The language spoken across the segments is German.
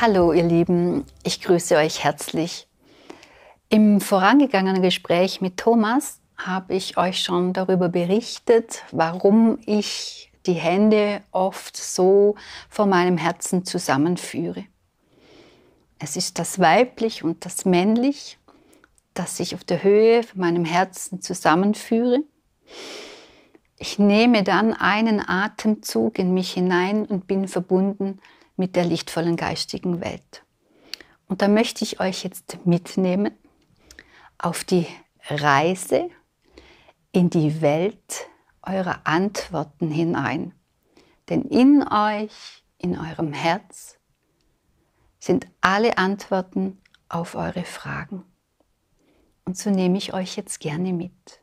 Hallo ihr Lieben, ich grüße euch herzlich. Im vorangegangenen Gespräch mit Thomas habe ich euch schon darüber berichtet, warum ich die Hände oft so vor meinem Herzen zusammenführe. Es ist das weiblich und das männlich, das ich auf der Höhe von meinem Herzen zusammenführe. Ich nehme dann einen Atemzug in mich hinein und bin verbunden mit der lichtvollen geistigen Welt. Und da möchte ich euch jetzt mitnehmen auf die Reise in die Welt eurer Antworten hinein. Denn in euch, in eurem Herz, sind alle Antworten auf eure Fragen. Und so nehme ich euch jetzt gerne mit.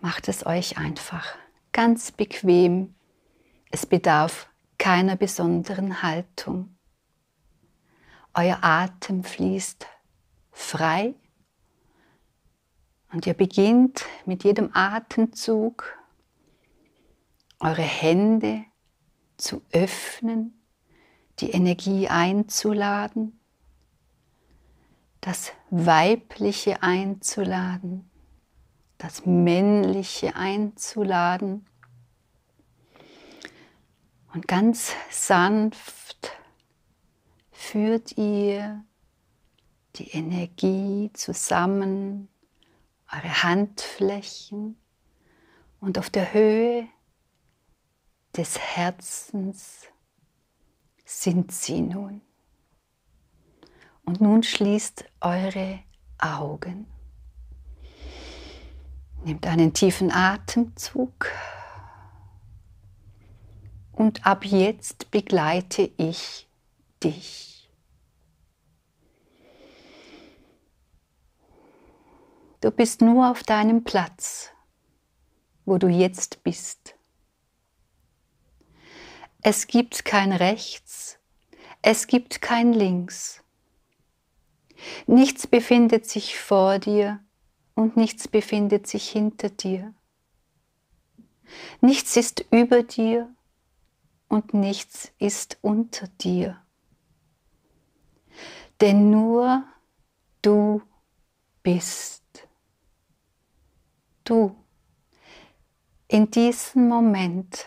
Macht es euch einfach, ganz bequem. Es bedarf keiner besonderen Haltung. Euer Atem fließt frei und ihr beginnt mit jedem Atemzug eure Hände zu öffnen, die Energie einzuladen, das Weibliche einzuladen, das Männliche einzuladen und ganz sanft führt ihr die Energie zusammen, eure Handflächen und auf der Höhe des Herzens sind sie nun. Und nun schließt eure Augen. Nehmt einen tiefen Atemzug und ab jetzt begleite ich dich. Du bist nur auf deinem Platz, wo du jetzt bist. Es gibt kein Rechts, es gibt kein Links. Nichts befindet sich vor dir und nichts befindet sich hinter dir. Nichts ist über dir und nichts ist unter dir. Denn nur du bist. Du in diesem Moment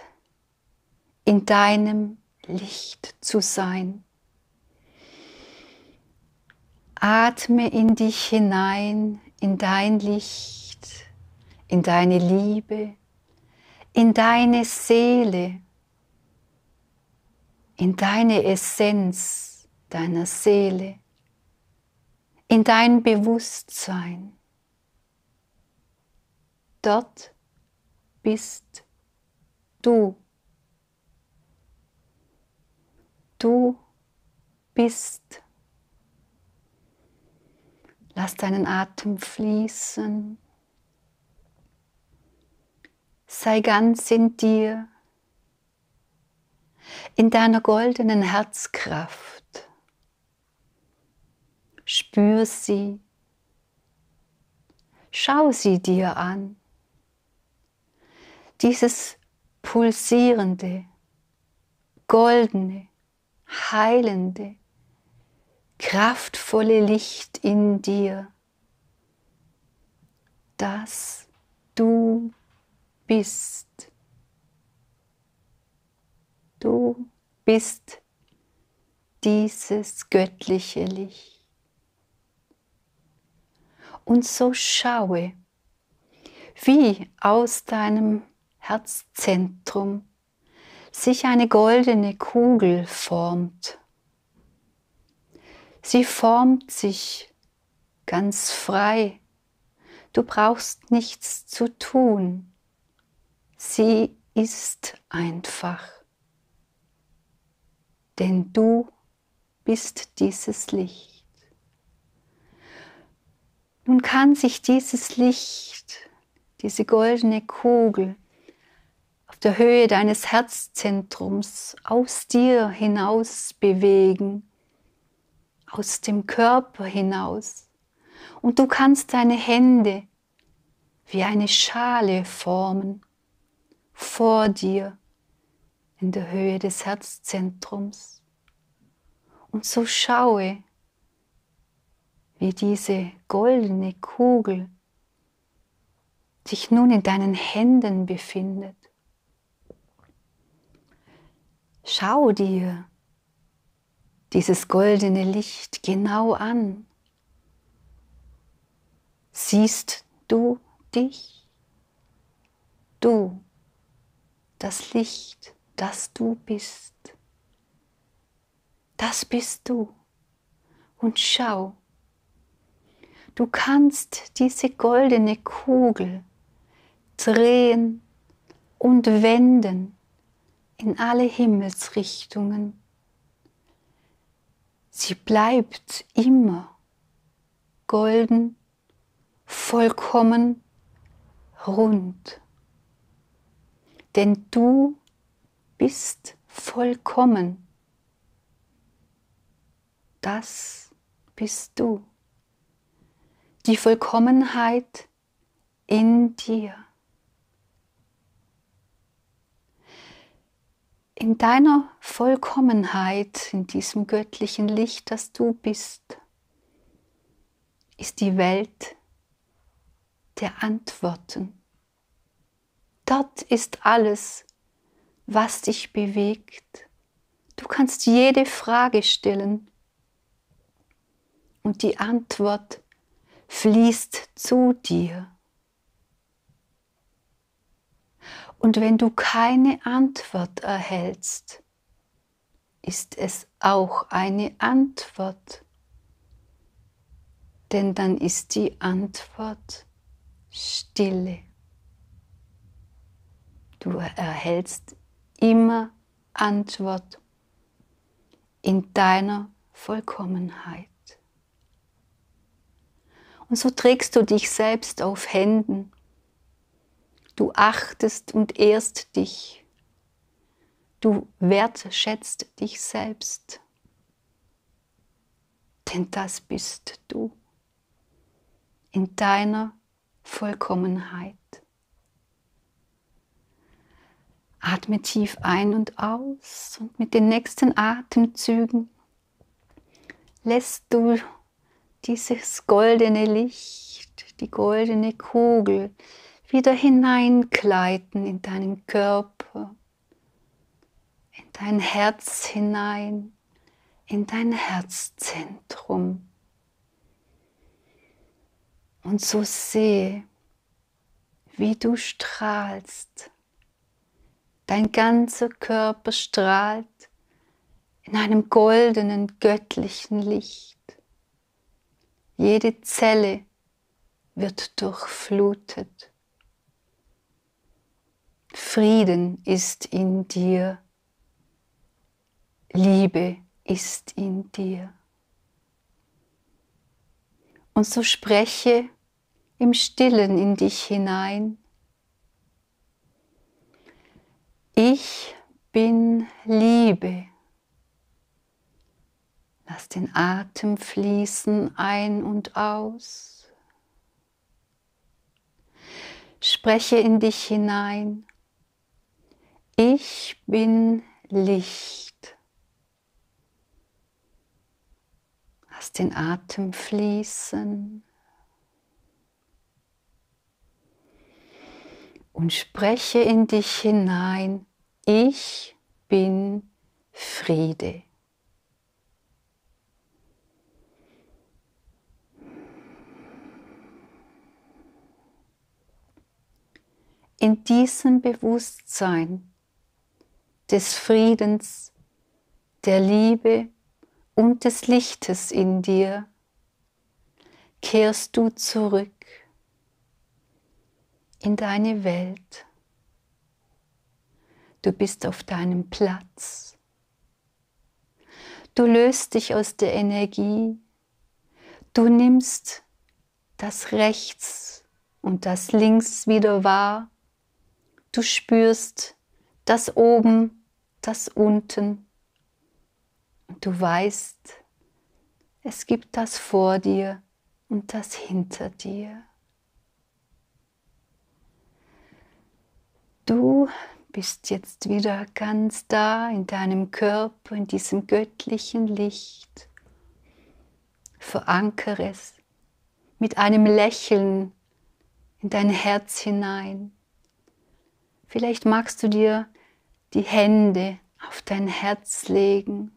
in deinem Licht zu sein. Atme in dich hinein, in dein Licht, in deine Liebe, in deine Seele, in deine Essenz deiner Seele, in dein Bewusstsein. Dort bist du. Du bist. Lass deinen Atem fließen. Sei ganz in dir, in deiner goldenen Herzkraft. Spür sie. Schau sie dir an. Dieses pulsierende, goldene, heilende, kraftvolle Licht in dir, das du bist. Du bist dieses göttliche Licht. Und so schaue, wie aus deinem Herzzentrum sich eine goldene Kugel formt. Sie formt sich ganz frei. Du brauchst nichts zu tun. Sie ist einfach. Denn du bist dieses Licht. Nun kann sich dieses Licht, diese goldene Kugel, auf der Höhe deines Herzzentrums aus dir hinaus bewegen, aus dem Körper hinaus. Und du kannst deine Hände wie eine Schale formen vor dir in der Höhe des Herzzentrums. Und so schaue, wie diese goldene Kugel sich nun in deinen Händen befindet. Schau dir dieses goldene Licht genau an. Siehst du dich? Du, das Licht, das du bist. Das bist du. Und schau, du kannst diese goldene Kugel drehen und wenden in alle Himmelsrichtungen. Sie bleibt immer golden, vollkommen rund. Denn du bist vollkommen. Das bist du. Die Vollkommenheit in dir. in deiner Vollkommenheit, in diesem göttlichen Licht, das du bist, ist die Welt der Antworten. Dort ist alles, was dich bewegt. Du kannst jede Frage stellen und die Antwort fließt zu dir. Und wenn du keine Antwort erhältst, ist es auch eine Antwort. Denn dann ist die Antwort Stille. Du erhältst immer Antwort in deiner Vollkommenheit. Und so trägst du dich selbst auf Händen Du achtest und ehrst dich. Du wertschätzt dich selbst. Denn das bist du in deiner Vollkommenheit. Atme tief ein und aus und mit den nächsten Atemzügen lässt du dieses goldene Licht, die goldene Kugel wieder hineingleiten in deinen Körper, in dein Herz hinein, in dein Herzzentrum. Und so sehe, wie du strahlst. Dein ganzer Körper strahlt in einem goldenen, göttlichen Licht. Jede Zelle wird durchflutet. Frieden ist in dir, Liebe ist in dir. Und so spreche im stillen in dich hinein. Ich bin Liebe. Lass den Atem fließen ein und aus. Spreche in dich hinein. Ich bin Licht. Lass den Atem fließen. Und spreche in dich hinein. Ich bin Friede. In diesem Bewusstsein des Friedens, der Liebe und des Lichtes in dir, kehrst du zurück in deine Welt. Du bist auf deinem Platz. Du löst dich aus der Energie. Du nimmst das Rechts und das Links wieder wahr. Du spürst das Oben das unten. Und du weißt, es gibt das vor dir und das hinter dir. Du bist jetzt wieder ganz da in deinem Körper, in diesem göttlichen Licht. Verankere es mit einem Lächeln in dein Herz hinein. Vielleicht magst du dir die Hände auf dein Herz legen,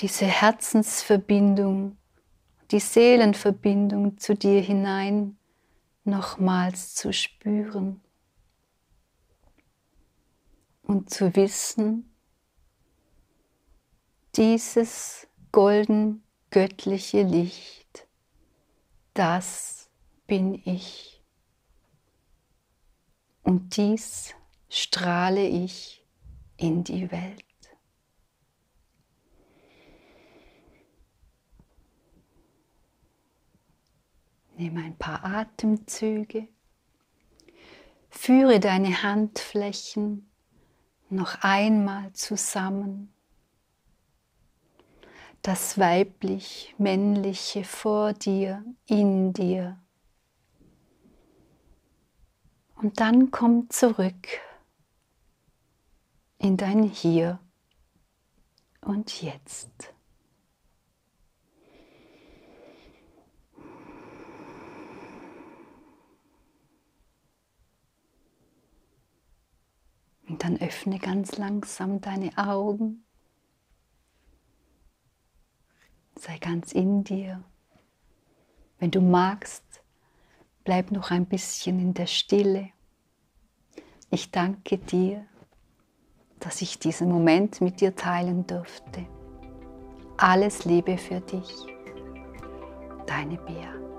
diese Herzensverbindung, die Seelenverbindung zu dir hinein nochmals zu spüren und zu wissen, dieses golden göttliche Licht, das bin ich. Und dies strahle ich in die Welt. Nimm ein paar Atemzüge. Führe deine Handflächen noch einmal zusammen. Das weiblich-männliche vor dir, in dir. Und dann komm zurück in dein Hier und Jetzt. Und dann öffne ganz langsam deine Augen. Sei ganz in dir. Wenn du magst, bleib noch ein bisschen in der Stille. Ich danke dir, dass ich diesen Moment mit dir teilen durfte. Alles Liebe für dich. Deine Bea.